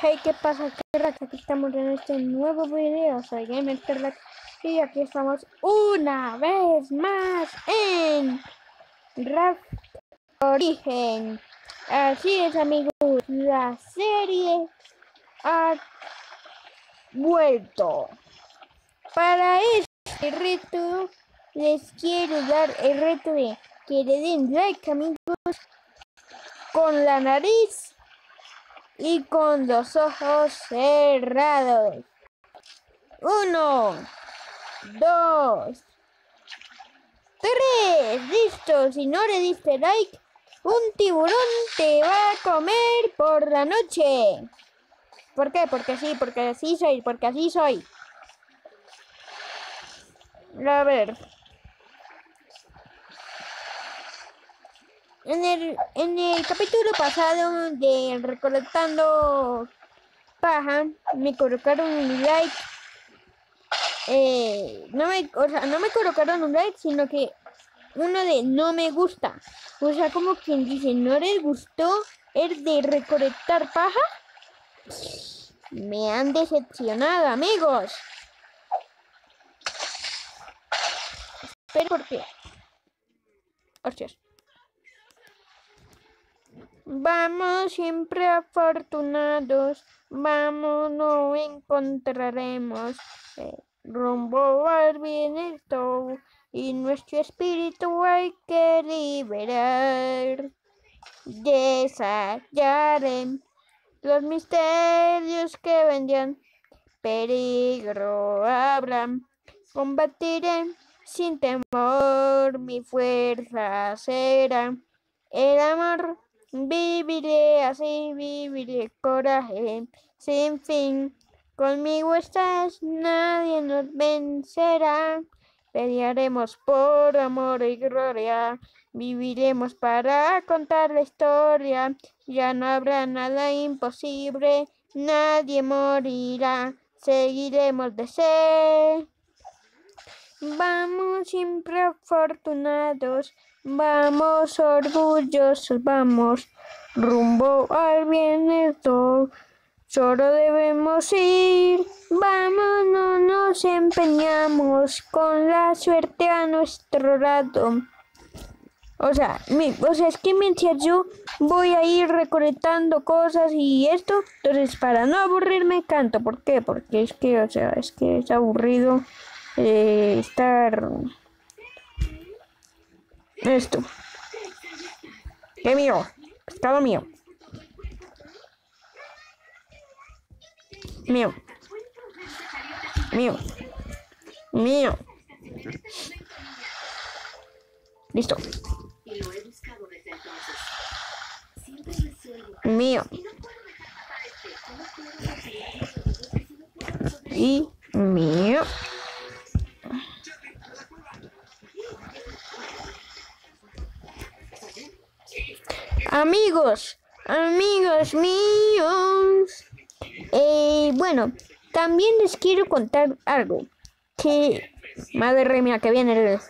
Hey, ¿qué pasa? Crack? Aquí estamos en este nuevo video. Soy Gamer Crack y aquí estamos una vez más en Raft Origen. Así es, amigos, la serie ha vuelto. Para este reto les quiero dar el reto de que le den like, amigos, con la nariz y con los ojos cerrados. Uno, dos, tres. Listo. Si no le diste like, un tiburón te va a comer por la noche. ¿Por qué? Porque sí, porque así soy, porque así soy. A ver. En el, en el capítulo pasado de Recolectando Paja, me colocaron un like. Eh, no, me, o sea, no me colocaron un like, sino que uno de no me gusta. O sea, como quien dice, ¿no les gustó el de recolectar paja? Me han decepcionado, amigos. Pero ¿por qué? Vamos siempre afortunados, vamos, no encontraremos eh, rumbo al bienestar y nuestro espíritu hay que liberar. Deshallaré los misterios que vendían, peligro habrá, combatiré sin temor, mi fuerza será el amor. Viviré así, viviré coraje sin fin. Conmigo estás, nadie nos vencerá. Pelearemos por amor y gloria. Viviremos para contar la historia. Ya no habrá nada imposible. Nadie morirá. Seguiremos de ser. Vamos siempre afortunados. Vamos orgullosos, vamos rumbo al bienestar. Solo debemos ir, vamos, no nos empeñamos con la suerte a nuestro lado. O sea, mi, o sea, es que mientras yo voy a ir recolectando cosas y esto, entonces para no aburrirme canto. ¿Por qué? Porque es que, o sea, es que es aburrido eh, estar esto. ¿Qué mío? Pescado mío. Mío. Mío. Mío. Listo. Mío. Y mío. Amigos, amigos míos. Eh, bueno, también les quiero contar algo. Que, madre mía, que viene el...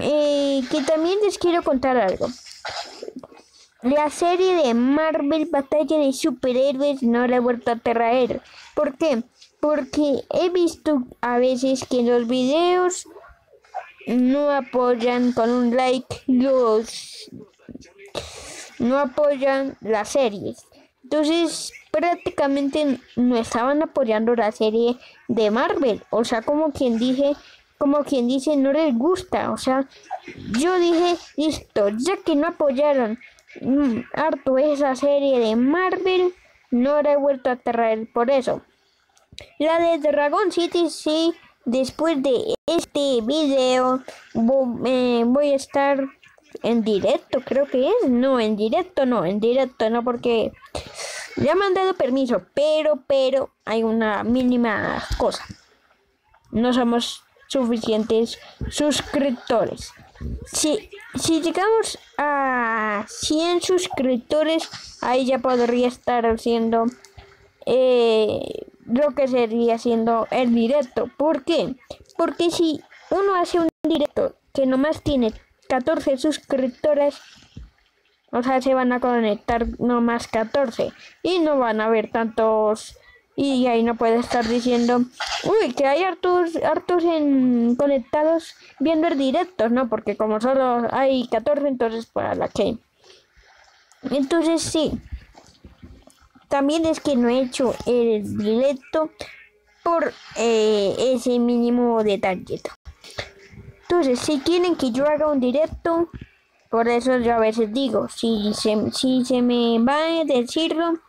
Eh, que también les quiero contar algo. La serie de Marvel Batalla de Superhéroes no la he vuelto a traer. ¿Por qué? Porque he visto a veces que los videos no apoyan con un like los no apoyan las series. Entonces, prácticamente no estaban apoyando la serie de Marvel. O sea, como quien dije, como quien dice, no les gusta. O sea, yo dije, listo, ya que no apoyaron mm, harto esa serie de Marvel, no la he vuelto a traer por eso. La de Dragon City sí, después de este video eh, voy a estar en directo, creo que es. No, en directo no, en directo no, porque ya me han dado permiso, pero, pero hay una mínima cosa. No somos suficientes suscriptores. Si, si llegamos a 100 suscriptores, ahí ya podría estar haciendo eh, lo que sería haciendo el directo. ¿Por qué? Porque si uno hace un directo que nomás tiene 14 suscriptores, O sea, se van a conectar nomás 14 y no van a haber tantos y ahí no puede estar diciendo, uy, que hay hartos, hartos en, conectados viendo el directo, ¿no? Porque como solo hay 14, entonces para la que. Entonces sí. También es que no he hecho el directo por eh, ese mínimo detalle. Entonces, si quieren que yo haga un directo, por eso yo a veces digo, si se, si se me va a decirlo,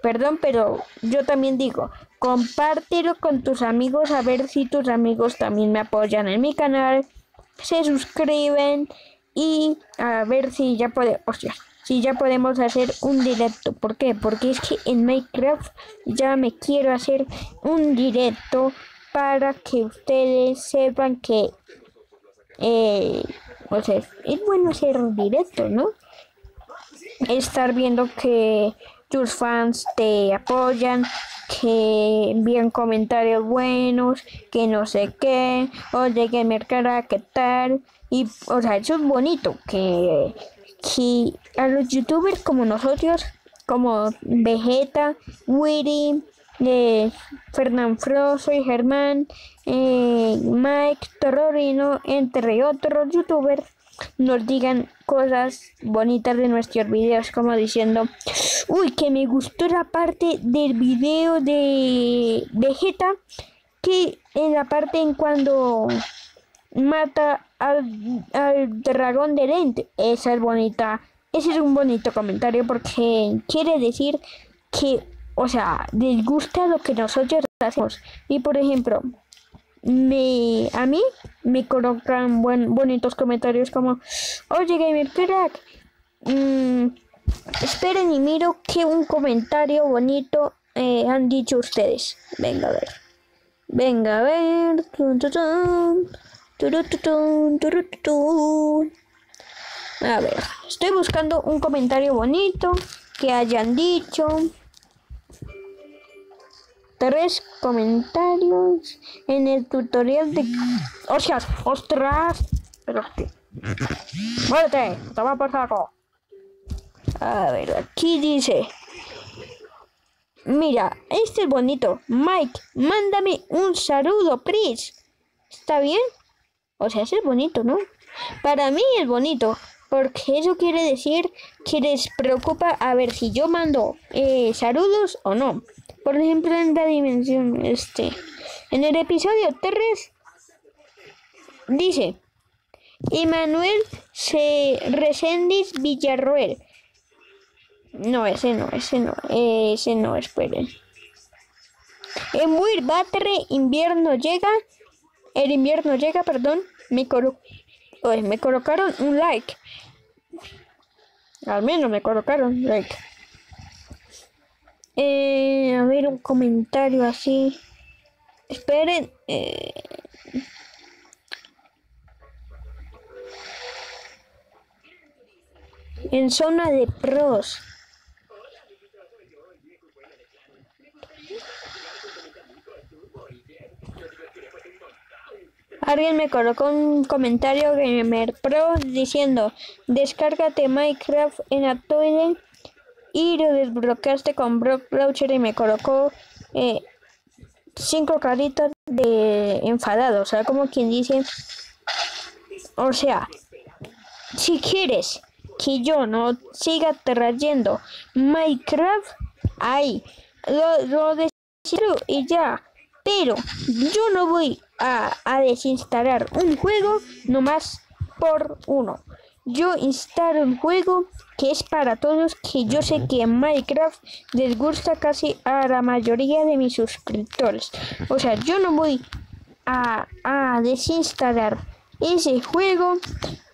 Perdón, pero yo también digo, compártelo con tus amigos a ver si tus amigos también me apoyan en mi canal, se suscriben y a ver si ya puede, o sea, si ya podemos hacer un directo. ¿Por qué? Porque es que en Minecraft ya me quiero hacer un directo para que ustedes sepan que eh, o sea, es bueno hacer directo, ¿no? Estar viendo que tus fans te apoyan, que envían comentarios buenos, que no sé qué, o que me cara, qué tal. Y, o sea, eso es bonito, que, que a los youtubers como nosotros, como Vegeta, Witty, eh, Fernán Froso y Germán, eh, Mike Torrorino, entre otros youtubers, nos digan cosas bonitas de nuestros videos, como diciendo, uy, que me gustó la parte del video de Vegeta, que en la parte en cuando mata al, al dragón de lente, esa es bonita, ese es un bonito comentario porque quiere decir que, o sea, les gusta lo que nosotros hacemos. Y por ejemplo, me a mí me colocan buen, bonitos comentarios como oye gamer crack mm, esperen y miro que un comentario bonito eh, han dicho ustedes venga a ver. Venga a ver. A ver estoy buscando un comentario bonito que hayan dicho tres comentarios en el tutorial de... ¡Ostras! ¡Ostras! Pero qué. ¡Muérete! ¡Toma por saco! A ver, aquí dice... Mira, este es bonito. Mike, mándame un saludo, please. ¿Está bien? O sea, es bonito, ¿no? Para mí es bonito, porque eso quiere decir que les preocupa a ver si yo mando eh, saludos o no. Por ejemplo, en la dimensión, este, en el episodio 3, dice, Emanuel C. Resendiz Villarroel. No, ese no, ese no, ese no, esperen. En Will Battery, invierno llega, el invierno llega, perdón, me, colo me colocaron un like. Al menos me colocaron like. Eh, a ver, un comentario así. Esperen. Eh. En zona de pros. Alguien me colocó un comentario Gamer Pro diciendo descárgate Minecraft en Android y lo desbloqueaste con Brock Launcher y me colocó eh, cinco caritas de enfadado, o sea, como quien dice, o sea, si quieres que yo no siga trayendo Minecraft, ahí lo, lo y ya, pero yo no voy a, a desinstalar un juego nomás por uno. Yo instalo un juego que es para todos, que yo sé que Minecraft les gusta casi a la mayoría de mis suscriptores. O sea, yo no voy a, a desinstalar ese juego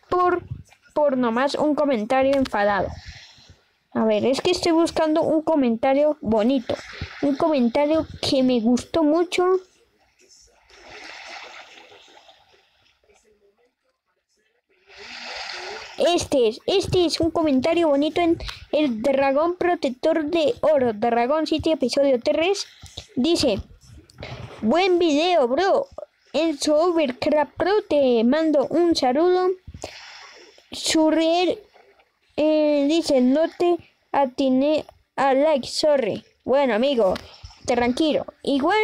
por, por nomás un comentario enfadado. A ver, es que estoy buscando un comentario bonito, un comentario que me gustó mucho Este es, este es un comentario bonito en el dragón protector de oro, Dragón City episodio 3. Dice, buen video, bro. En su Overcraft Pro te mando un saludo. Surreal eh, dice, no te atiné a like, sorry. Bueno, amigo, tranquilo. Igual,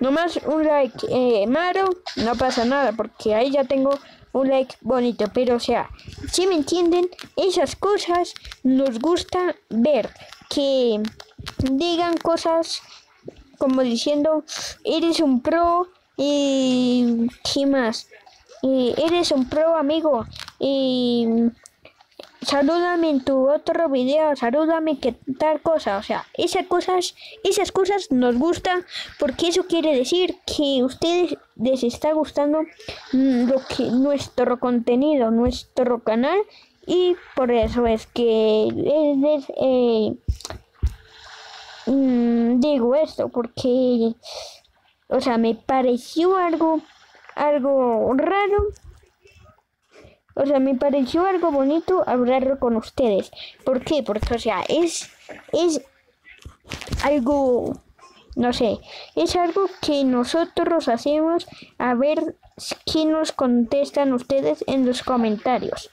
nomás un like eh, malo, no pasa nada, porque ahí ya tengo un like bonito. Pero, o sea, si me entienden, esas cosas nos gusta ver. Que digan cosas como diciendo, eres un pro y qué más. Eres un pro amigo y salúdame en tu otro video, salúdame que tal cosa, o sea, esas cosas, esas cosas nos gustan porque eso quiere decir que ustedes les está gustando mm, lo que nuestro contenido, nuestro canal. Y por eso es que les, eh, mm, digo esto porque o sea, me pareció algo algo raro o sea, me pareció algo bonito hablarlo con ustedes. ¿Por qué? Porque, o sea, es, es algo, no sé, es algo que nosotros hacemos a ver qué nos contestan ustedes en los comentarios.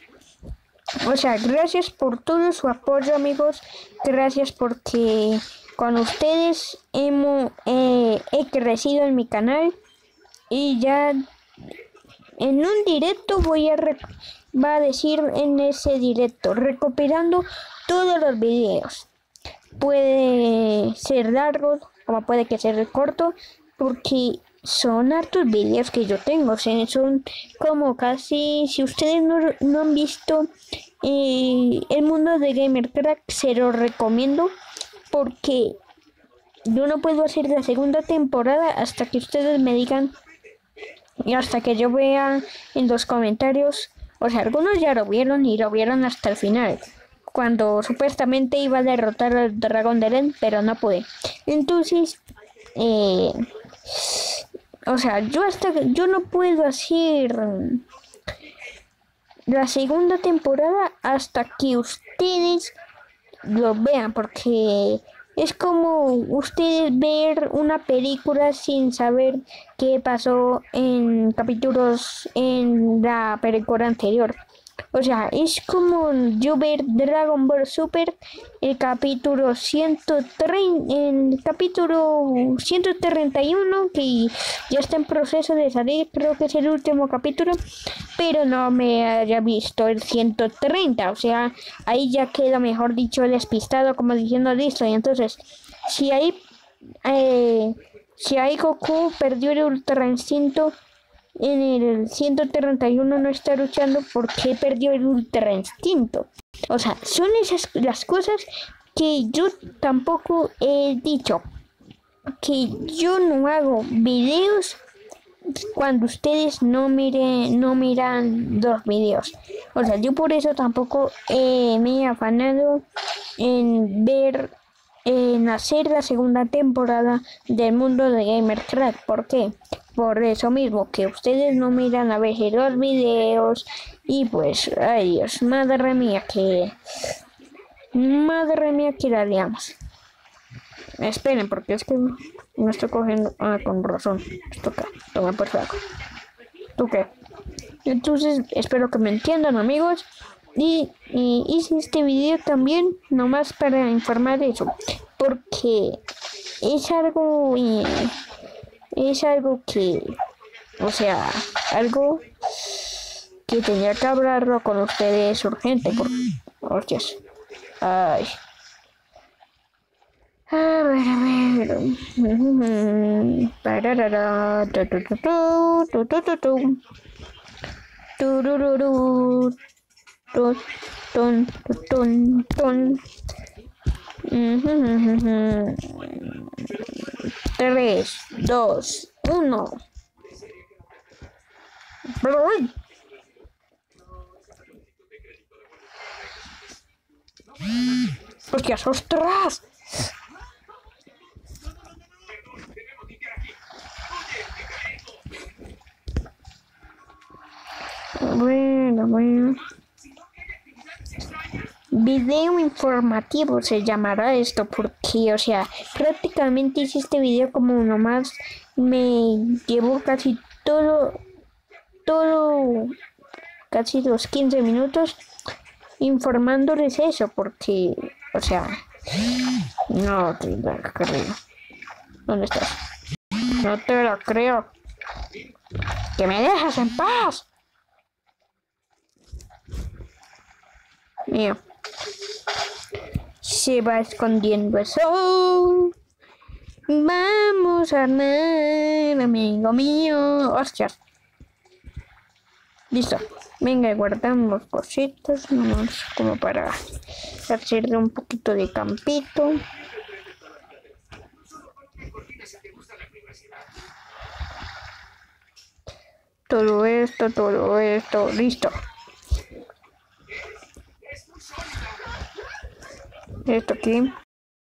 O sea, gracias por todo su apoyo, amigos. Gracias porque con ustedes hemos, eh, he crecido en mi canal y ya en un directo voy a va a decir en ese directo, recopilando todos los videos. Puede ser largo, como puede que sea corto, porque son hartos videos que yo tengo. son como casi, si ustedes no, han visto eh, el mundo de Gamer Crack, se lo recomiendo porque yo no puedo hacer la segunda temporada hasta que ustedes me digan y hasta que yo vea en los comentarios o sea, algunos ya lo vieron y lo vieron hasta el final, cuando supuestamente iba a derrotar al dragón de Ren, pero no pude. Entonces, eh, o sea, yo hasta yo no puedo hacer la segunda temporada hasta que ustedes lo vean, porque es como ustedes ver una película sin saber qué pasó en capítulos en la película anterior. O sea, es como yo ver Dragon Ball Super, el capítulo 130, el capítulo 131, que ya está en proceso de salir, creo que es el último capítulo, pero no me haya visto el 130, o sea, ahí ya queda, mejor dicho, despistado, como diciendo listo, y entonces, si ahí, eh, si ahí Goku perdió el Ultra Instinto, en el 131 no está luchando porque perdió el ultra instinto. O sea, son esas las cosas que yo tampoco he dicho. Que yo no hago videos cuando ustedes no miren, no miran los videos. O sea, yo por eso tampoco me he afanado en ver, en hacer la segunda temporada del mundo de Gamercraft. ¿Por qué? Por eso mismo que ustedes no miran a veces los videos y pues ay Dios madre mía que madre mía que la liamos esperen porque es que no estoy cogiendo ah, con razón esto toma por favor tú qué entonces espero que me entiendan amigos. Y, hice este video también nomás para informar eso porque es algo es algo que, o sea, algo que tenía que hablarlo con ustedes urgente, por hostias. Ay. A ver, a ver. 3, 2, 1. ¡Hostias, ostras! Bueno, bueno. Video informativo se llamará esto porque, o sea, prácticamente hice este video como nomás me llevó casi todo, todo, casi los 15 minutos informándoles eso, porque, o sea, no te lo creo. ¿Dónde estás? No te lo creo. ¡Que me dejas en paz! Mío. Se va escondiendo eso. Vamos a armar, amigo mío. Hostias. Listo. Venga, guardamos cositas, nomás como para hacer un poquito de campito. Todo esto, todo esto, listo. Esto aquí.